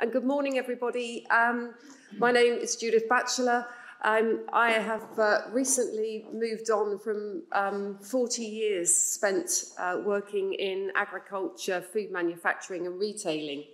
And good morning, everybody. Um, my name is Judith Batchelar. Um, I have uh, recently moved on from um, 40 years spent uh, working in agriculture, food manufacturing, and retailing.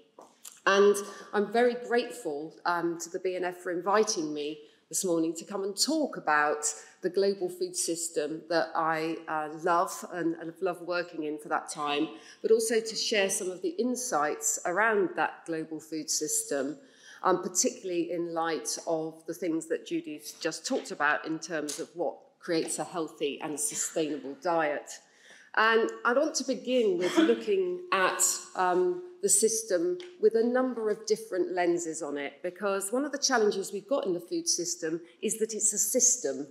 And I'm very grateful um, to the BNF for inviting me this morning to come and talk about the global food system that I uh, love and, and love working in for that time, but also to share some of the insights around that global food system, um, particularly in light of the things that Judy's just talked about in terms of what creates a healthy and sustainable diet. And I want to begin with looking at um, the system with a number of different lenses on it, because one of the challenges we've got in the food system is that it's a system.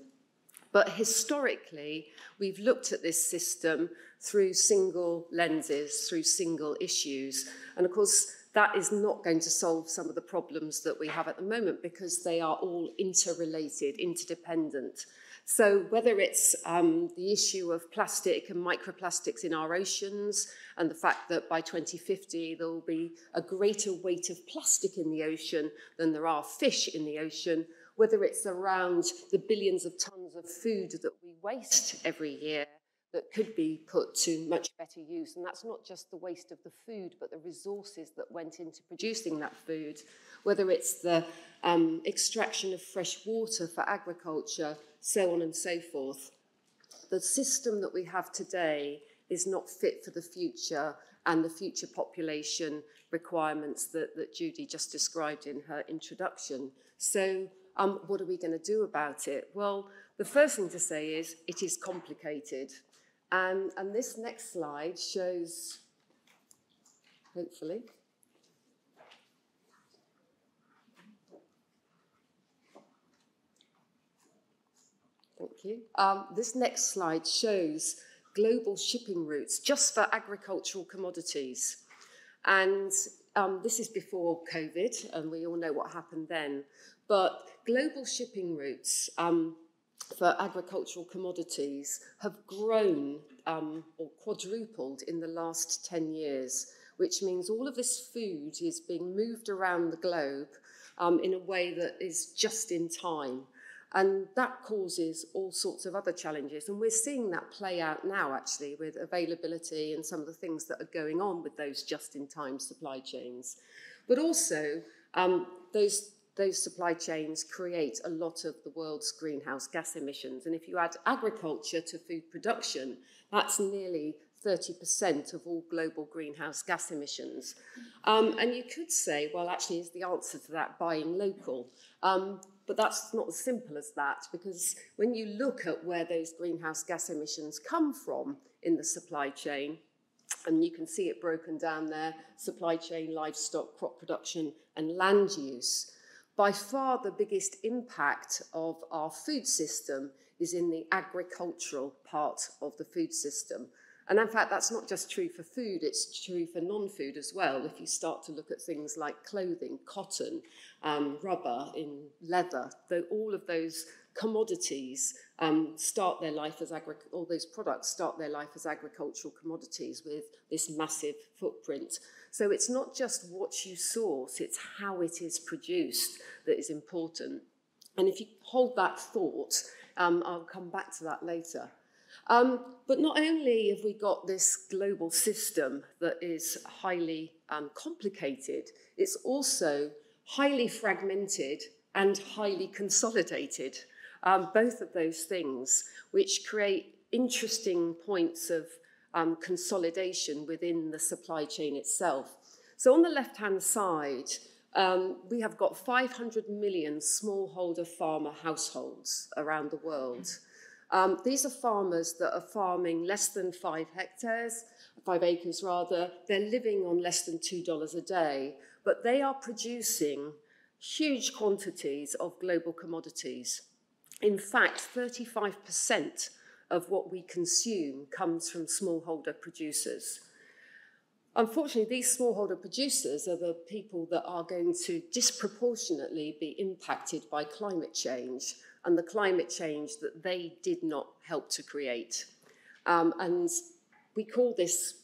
But historically, we've looked at this system through single lenses, through single issues. And of course, that is not going to solve some of the problems that we have at the moment because they are all interrelated, interdependent. So whether it's um, the issue of plastic and microplastics in our oceans and the fact that by 2050 there will be a greater weight of plastic in the ocean than there are fish in the ocean, whether it's around the billions of tons of food that we waste every year that could be put to much better use. And that's not just the waste of the food, but the resources that went into producing that food, whether it's the um, extraction of fresh water for agriculture, so on and so forth. The system that we have today is not fit for the future and the future population requirements that, that Judy just described in her introduction. So um, what are we going to do about it? Well, the first thing to say is it is complicated. And, and this next slide shows, hopefully, Thank you. Um, this next slide shows global shipping routes just for agricultural commodities. And um, this is before COVID, and we all know what happened then. But global shipping routes um, for agricultural commodities have grown um, or quadrupled in the last 10 years, which means all of this food is being moved around the globe um, in a way that is just in time. And that causes all sorts of other challenges. And we're seeing that play out now, actually, with availability and some of the things that are going on with those just in time supply chains. But also, um, those, those supply chains create a lot of the world's greenhouse gas emissions. And if you add agriculture to food production, that's nearly 30% of all global greenhouse gas emissions. Um, and you could say, well, actually, is the answer to that buying local? Um, but that's not as simple as that because when you look at where those greenhouse gas emissions come from in the supply chain, and you can see it broken down there supply chain, livestock, crop production, and land use. By far, the biggest impact of our food system is in the agricultural part of the food system. And in fact, that's not just true for food, it's true for non food as well. If you start to look at things like clothing, cotton, um, rubber, in leather, though all of those commodities um, start their life as agri- all those products start their life as agricultural commodities with this massive footprint. So it's not just what you source, it's how it is produced that is important. And if you hold that thought, um, I'll come back to that later. Um, but not only have we got this global system that is highly um, complicated, it's also highly fragmented and highly consolidated. Um, both of those things, which create interesting points of um, consolidation within the supply chain itself. So on the left-hand side, um, we have got 500 million smallholder farmer households around the world. Um, these are farmers that are farming less than five hectares, five acres rather. They're living on less than $2 a day, but they are producing huge quantities of global commodities. In fact, 35% of what we consume comes from smallholder producers. Unfortunately, these smallholder producers are the people that are going to disproportionately be impacted by climate change and the climate change that they did not help to create. Um, and we call this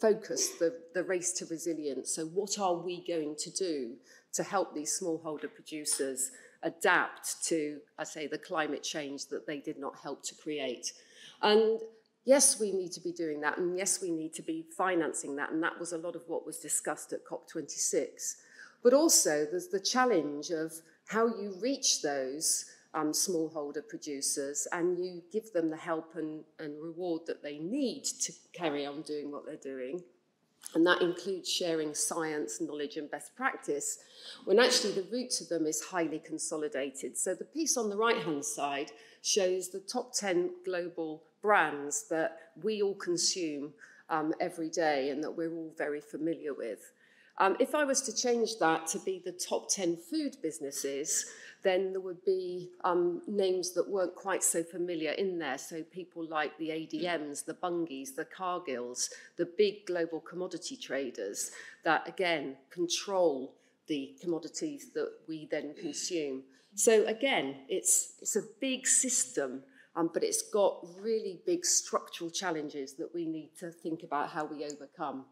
focus the, the race to resilience. So, what are we going to do to help these smallholder producers adapt to, I say, the climate change that they did not help to create? And yes, we need to be doing that, and yes, we need to be financing that, and that was a lot of what was discussed at COP26. But also, there's the challenge of how you reach those um, smallholder producers and you give them the help and, and reward that they need to carry on doing what they're doing. And that includes sharing science, knowledge, and best practice, when actually the route to them is highly consolidated. So the piece on the right hand side shows the top 10 global brands that we all consume um, every day and that we're all very familiar with. Um, if I was to change that to be the top 10 food businesses, then there would be um, names that weren't quite so familiar in there. So people like the ADMs, the Bunge's, the Cargills, the big global commodity traders that, again, control the commodities that we then consume. So again, it's, it's a big system, um, but it's got really big structural challenges that we need to think about how we overcome.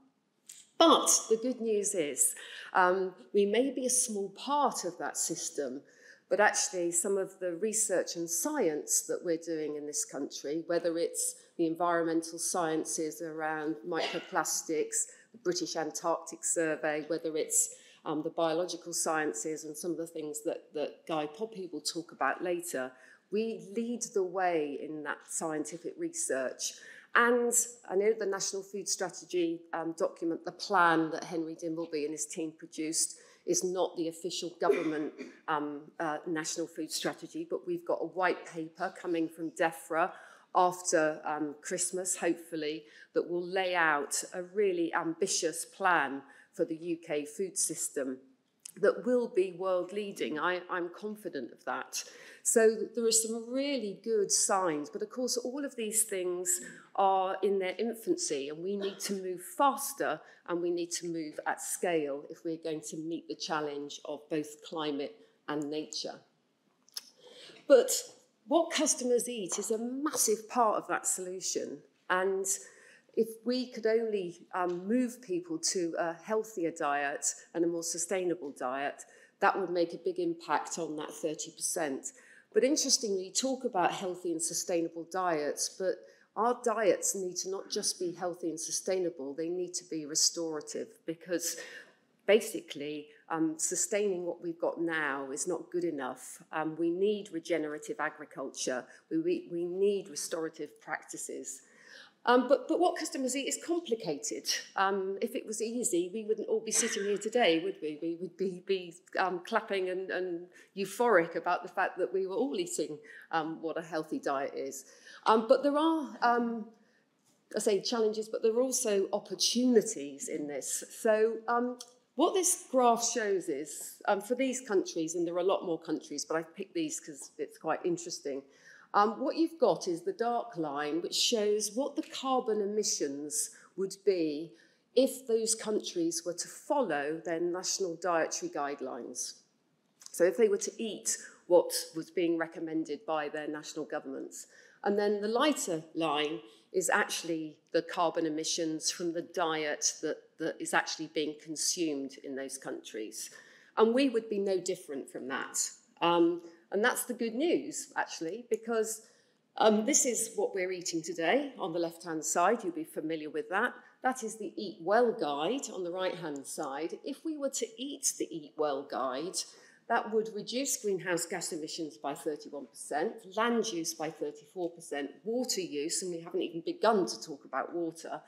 But the good news is um, we may be a small part of that system, but actually some of the research and science that we're doing in this country, whether it's the environmental sciences around microplastics, the British Antarctic Survey, whether it's um, the biological sciences and some of the things that, that Guy Poppy will talk about later, we lead the way in that scientific research. And I know the National Food Strategy um, document, the plan that Henry Dimbleby and his team produced, is not the official government um, uh, national food strategy, but we've got a white paper coming from DEFRA after um, Christmas, hopefully, that will lay out a really ambitious plan for the UK food system that will be world leading. I, I'm confident of that. So there are some really good signs, but of course, all of these things are in their infancy, and we need to move faster and we need to move at scale if we're going to meet the challenge of both climate and nature. But what customers eat is a massive part of that solution. And if we could only um, move people to a healthier diet and a more sustainable diet, that would make a big impact on that 30%. But interestingly, you talk about healthy and sustainable diets, but our diets need to not just be healthy and sustainable, they need to be restorative because basically um, sustaining what we've got now is not good enough. Um, we need regenerative agriculture, we, we need restorative practices. Um, but, but what customers eat is complicated. Um, if it was easy, we wouldn't all be sitting here today, would we? We would be, be um, clapping and, and euphoric about the fact that we were all eating um, what a healthy diet is. Um, but there are, um, I say challenges, but there are also opportunities in this. So what this graph shows is, for these countries, and there are a lot more countries, but I've picked these because it's quite interesting, um, what you've got is the dark line, which shows what the carbon emissions would be if those countries were to follow their national dietary guidelines. So if they were to eat what was being recommended by their national governments. And then the lighter line is actually the carbon emissions from the diet that, that is actually being consumed in those countries. And we would be no different from that. Um, and that's the good news, actually, because um, this is what we're eating today on the left hand side. You'll be familiar with that. That is the Eat Well guide on the right hand side. If we were to eat the Eat Well guide, that would reduce greenhouse gas emissions by 31%, land use by 34%, water use, and we haven't even begun to talk about water,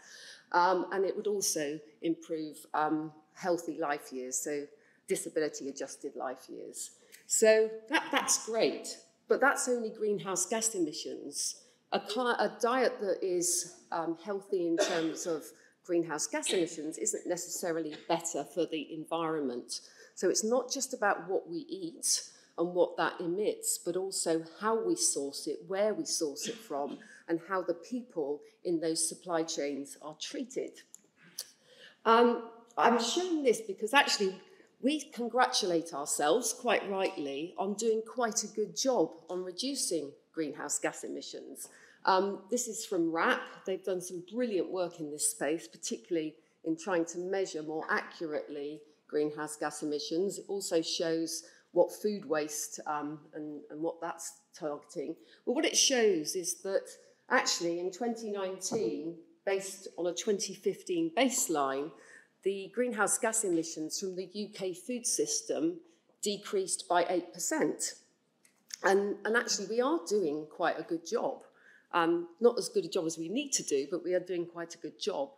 um, and it would also improve um, healthy life years, so disability adjusted life years. So that, that's great, but that's only greenhouse gas emissions. A, a diet that is um, healthy in terms of greenhouse gas emissions isn't necessarily better for the environment. So it's not just about what we eat and what that emits, but also how we source it, where we source it from, and how the people in those supply chains are treated. Um, I'm showing this because actually we congratulate ourselves, quite rightly, on doing quite a good job on reducing greenhouse gas emissions. Um, this is from WRAP. They've done some brilliant work in this space, particularly in trying to measure more accurately greenhouse gas emissions. It also shows what food waste um, and, and what that's targeting. But what it shows is that actually in 2019, based on a 2015 baseline, the greenhouse gas emissions from the UK food system decreased by 8%. And, and actually, we are doing quite a good job. Um, not as good a job as we need to do, but we are doing quite a good job.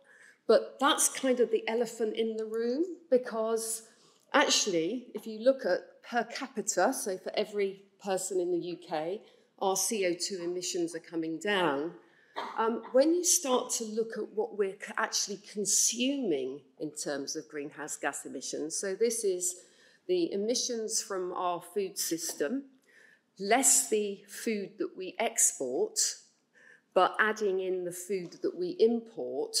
But that's kind of the elephant in the room because actually, if you look at per capita, so for every person in the UK, our CO2 emissions are coming down. Um, when you start to look at what we're actually consuming in terms of greenhouse gas emissions, so this is the emissions from our food system, less the food that we export, but adding in the food that we import,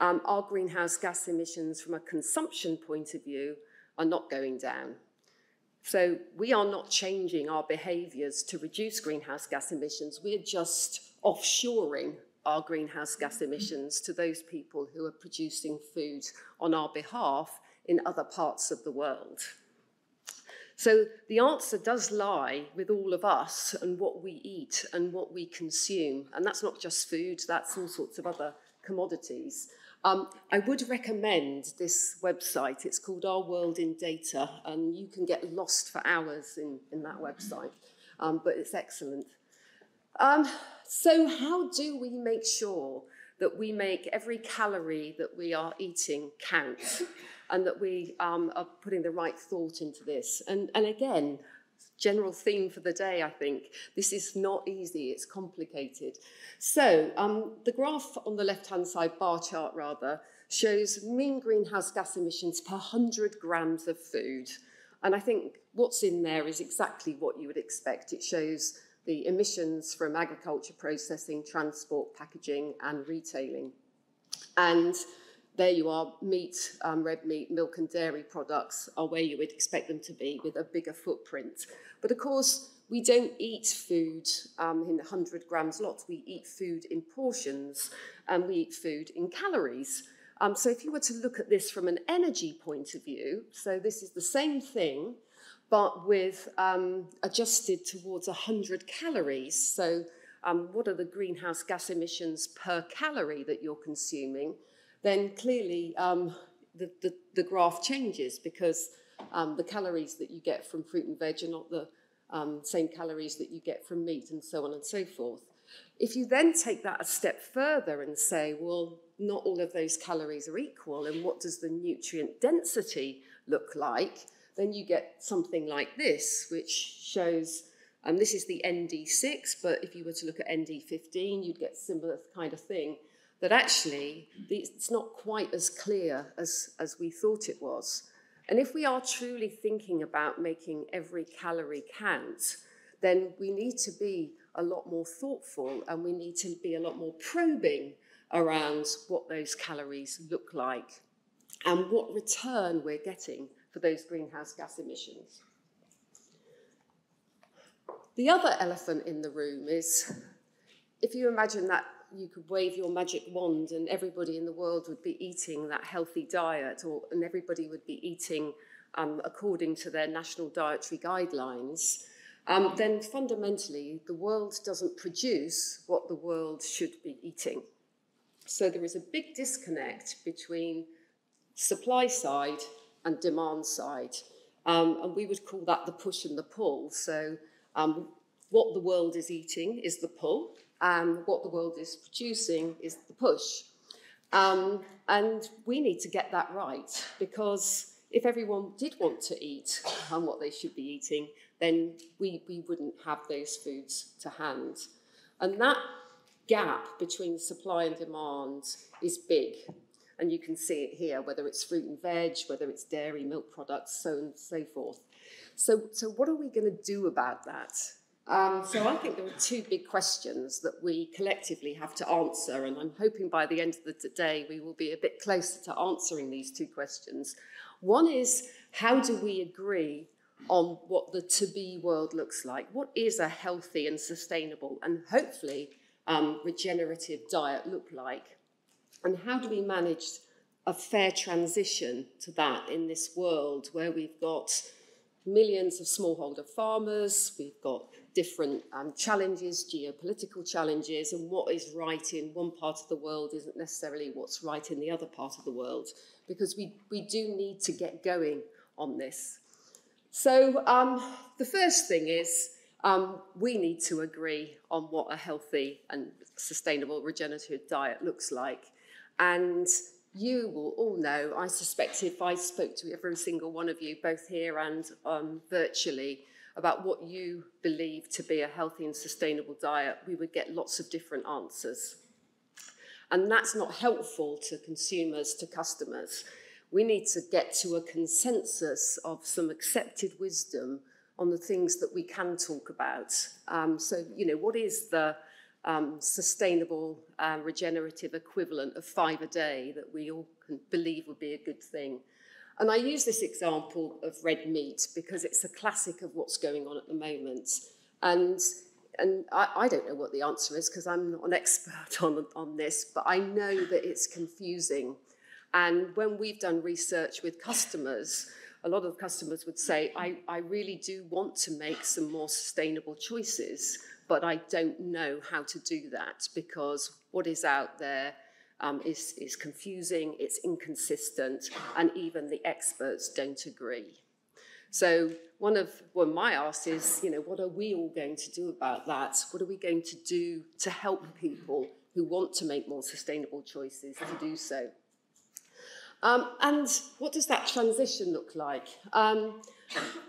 um, our greenhouse gas emissions from a consumption point of view are not going down. So we are not changing our behaviours to reduce greenhouse gas emissions. We're just offshoring our greenhouse gas emissions to those people who are producing food on our behalf in other parts of the world. So the answer does lie with all of us and what we eat and what we consume. And that's not just food, that's all sorts of other commodities. Um, I would recommend this website. It's called Our World in Data, and you can get lost for hours in, in that website, um, but it's excellent. Um, so, how do we make sure that we make every calorie that we are eating count and that we um, are putting the right thought into this? And, and again, general theme for the day, I think. This is not easy, it's complicated. So, um, the graph on the left hand side, bar chart rather, shows mean greenhouse gas emissions per 100 grams of food. And I think what's in there is exactly what you would expect. It shows the emissions from agriculture, processing, transport, packaging, and retailing. And there you are, meat, um, red meat, milk and dairy products are where you would expect them to be with a bigger footprint. But of course, we don't eat food um, in 100 grams lots, we eat food in portions and we eat food in calories. Um, so if you were to look at this from an energy point of view, so this is the same thing, but with um, adjusted towards 100 calories. So um, what are the greenhouse gas emissions per calorie that you're consuming? then clearly um, the, the, the, graph changes because um, the calories that you get from fruit and veg are not the um, same calories that you get from meat and so on and so forth. If you then take that a step further and say, well, not all of those calories are equal, and what does the nutrient density look like? Then you get something like this, which shows, and um, this is the ND6, but if you were to look at ND15, you'd get similar kind of thing that actually it's not quite as clear as, as we thought it was. And if we are truly thinking about making every calorie count, then we need to be a lot more thoughtful and we need to be a lot more probing around what those calories look like and what return we're getting for those greenhouse gas emissions. The other elephant in the room is if you imagine that you could wave your magic wand and everybody in the world would be eating that healthy diet or, and everybody would be eating um, according to their national dietary guidelines, um, then fundamentally the world doesn't produce what the world should be eating. So there is a big disconnect between supply side and demand side. Um, and we would call that the push and the pull. So um, what the world is eating is the pull, and what the world is producing is the push. Um, and we need to get that right because if everyone did want to eat and what they should be eating, then we, we wouldn't have those foods to hand. And that gap between supply and demand is big. And you can see it here, whether it's fruit and veg, whether it's dairy, milk products, so and so forth. So, so what are we going to do about that? Um, so I think there are two big questions that we collectively have to answer, and I'm hoping by the end of the day we will be a bit closer to answering these two questions. One is how do we agree on what the to be world looks like? What is a healthy and sustainable and hopefully um, regenerative diet look like? And how do we manage a fair transition to that in this world where we've got millions of smallholder farmers, we've got different um, challenges, geopolitical challenges, and what is right in one part of the world isn't necessarily what's right in the other part of the world, because we, we do need to get going on this. So um, the first thing is um, we need to agree on what a healthy and sustainable regenerative diet looks like. And you will all know, I suspect if I spoke to every single one of you, both here and um, virtually, about what you believe to be a healthy and sustainable diet, we would get lots of different answers. And that's not helpful to consumers, to customers. We need to get to a consensus of some accepted wisdom on the things that we can talk about. Um, so, you know, what is the um, sustainable uh, regenerative equivalent of five a day that we all can believe would be a good thing. And I use this example of red meat because it's a classic of what's going on at the moment. And, and I, I don't know what the answer is because I'm not an expert on, on this, but I know that it's confusing. And when we've done research with customers, a lot of customers would say, I, I really do want to make some more sustainable choices but I don't know how to do that because what is out there um, is, is confusing, it's inconsistent, and even the experts don't agree. So one of well, my ask is, you know, what are we all going to do about that? What are we going to do to help people who want to make more sustainable choices to do so? Um, and what does that transition look like? Um,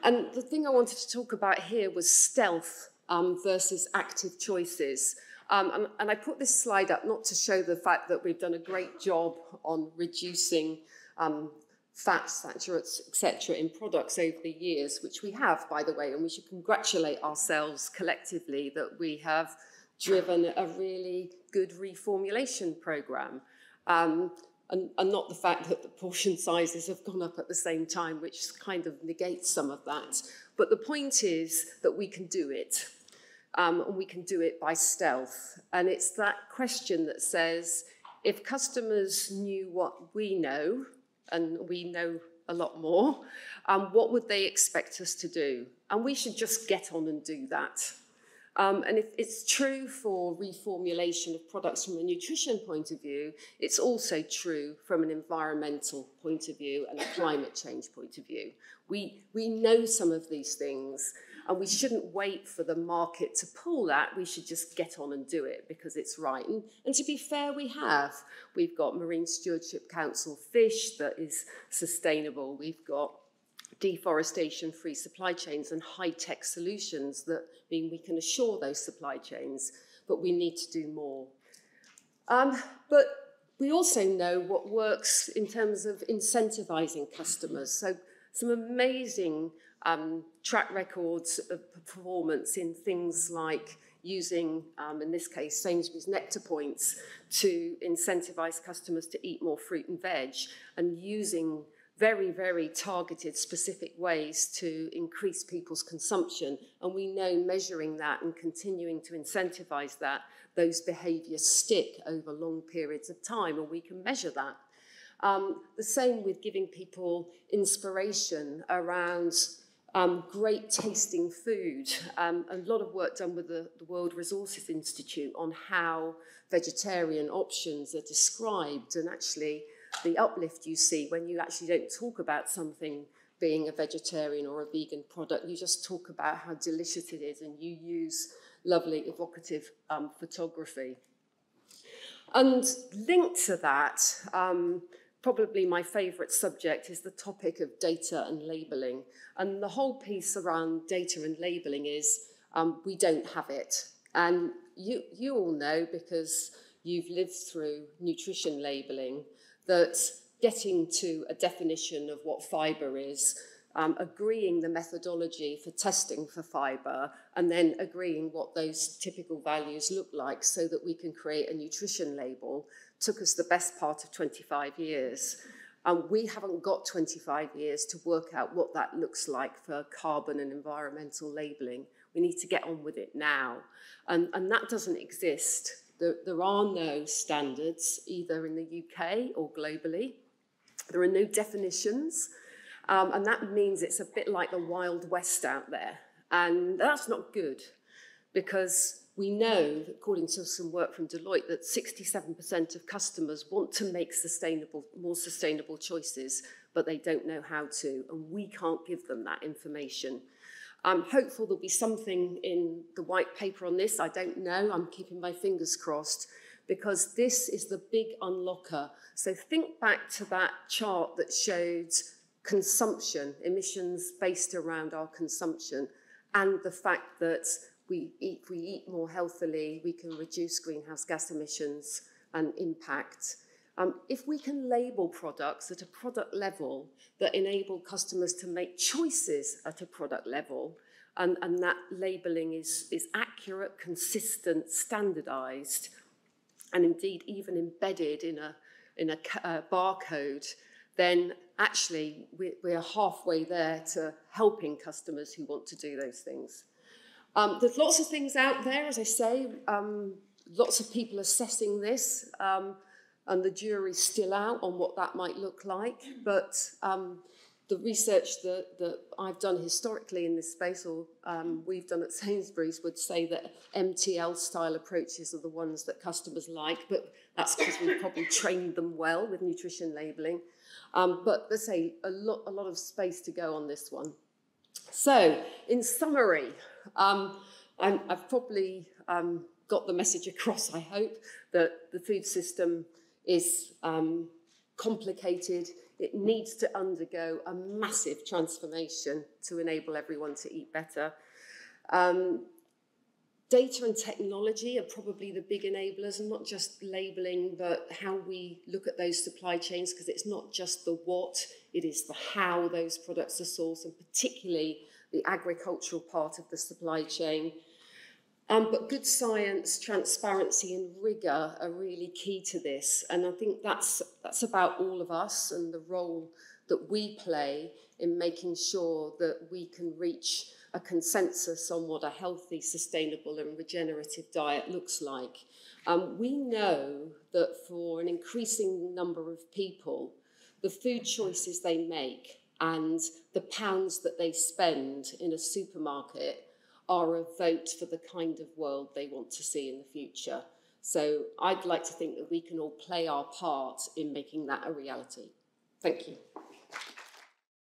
and the thing I wanted to talk about here was stealth um, versus active choices. Um, and, and, I put this slide up not to show the fact that we've done a great job on reducing um, fats, saturates, etc., in products over the years, which we have, by the way, and we should congratulate ourselves collectively that we have driven a really good reformulation program. Um, and, and, not the fact that the portion sizes have gone up at the same time, which kind of negates some of that. But the point is that we can do it um, and we can do it by stealth. And it's that question that says if customers knew what we know, and we know a lot more, um, what would they expect us to do? And we should just get on and do that. Um, and if it's true for reformulation of products from a nutrition point of view, it's also true from an environmental point of view and a climate change point of view. We, we know some of these things, and we shouldn't wait for the market to pull that. We should just get on and do it because it's right. And, and to be fair, we have. We've got Marine Stewardship Council fish that is sustainable. We've got deforestation free supply chains and high tech solutions that mean we can assure those supply chains, but we need to do more. Um, but we also know what works in terms of incentivizing customers. So, some amazing um, track records of performance in things like using, um, in this case, Sainsbury's Nectar Points to incentivize customers to eat more fruit and veg and using very, very targeted, specific ways to increase people's consumption. And we know measuring that and continuing to incentivize that, those behaviors stick over long periods of time, and we can measure that. Um, the same with giving people inspiration around um, great tasting food. Um, a lot of work done with the, the, World Resources Institute on how vegetarian options are described and actually the uplift you see when you actually don't talk about something being a vegetarian or a vegan product. You just talk about how delicious it is and you use lovely evocative um, photography. And linked to that, um, probably my favourite subject is the topic of data and labelling. And the whole piece around data and labelling is um, we don't have it. And you, you all know because you've lived through nutrition labelling that getting to a definition of what fibre is, um, agreeing the methodology for testing for fibre, and then agreeing what those typical values look like so that we can create a nutrition label took us the best part of 25 years. And we haven't got 25 years to work out what that looks like for carbon and environmental labelling. We need to get on with it now. And, and that doesn't exist There, there are no standards either in the UK or globally. There are no definitions. Um, and that means it's a bit like the Wild West out there. And that's not good because we know, according to some work from Deloitte, that 67% of customers want to make sustainable, more sustainable choices, but they don't know how to, and we can't give them that information. I'm hopeful there'll be something in the white paper on this. I don't know. I'm keeping my fingers crossed because this is the big unlocker. So think back to that chart that showed consumption, emissions based around our consumption, and the fact that we eat, we eat more healthily, we can reduce greenhouse gas emissions and impact. Um, if we can label products at a product level that enable customers to make choices at a product level, and, and that labeling is, is accurate, consistent, standardized, and indeed even embedded in a, in a uh, barcode, then actually we, we are halfway there to helping customers who want to do those things. Um, there's lots of things out there, as I say, um, lots of people assessing this, um, and the jury's still out on what that might look like. But um, the research that, that I've done historically in this space, or um, we've done at Sainsbury's, would say that MTL style approaches are the ones that customers like, but that's because we've probably trained them well with nutrition labelling. Um, but let's say a lot, a lot of space to go on this one. So, in summary, um, i have probably um, got the message across, I hope, that the food system is um, complicated. It needs to undergo a massive transformation to enable everyone to eat better. Um, data and technology are probably the big enablers, and not just labeling, but how we look at those supply chains, because it's not just the what, it is the how those products are sourced, and particularly the agricultural part of the supply chain. Um, but good science, transparency, and rigour are really key to this. And I think that's, that's about all of us and the role that we play in making sure that we can reach a consensus on what a healthy, sustainable, and regenerative diet looks like. Um, we know that for an increasing number of people, the food choices they make and the pounds that they spend in a supermarket are a vote for the kind of world they want to see in the future. So I'd like to think that we can all play our part in making that a reality. Thank you.